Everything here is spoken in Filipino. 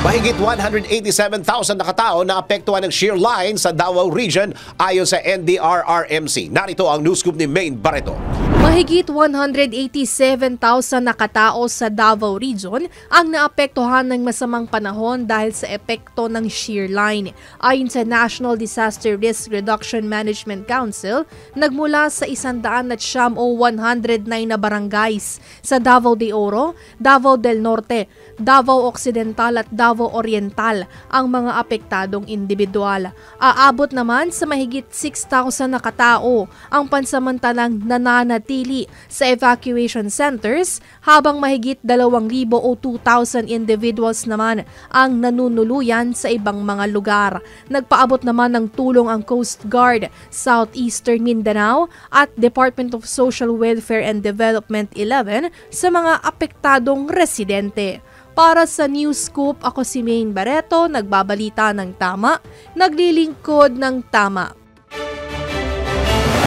Mahigit 187,000 na katao na apektuhan ng shear line sa Davao Region ayon sa NDRRMC. Narito ang news scoop ni Maine Barreto. Mahigit 187,000 na katao sa Davao Region ang naapektuhan ng masamang panahon dahil sa epekto ng shear line. Ayon sa National Disaster Risk Reduction Management Council, nagmula sa 100 at siyam o 109 na barangays sa Davao de Oro, Davao del Norte, Davao Occidental at Davao Oriental ang mga apektadong individual. Aabot naman sa mahigit 6,000 na katao ang pansamantalang nananatili sa evacuation centers habang mahigit 2,000 o 2,000 individuals naman ang nanunuluyan sa ibang mga lugar. Nagpaabot naman ng tulong ang Coast Guard, Southeastern Mindanao at Department of Social Welfare and Development 11 sa mga apektadong residente. Para sa News Scoop, ako si Maine Barreto, nagbabalita ng tama, naglilingkod ng tama.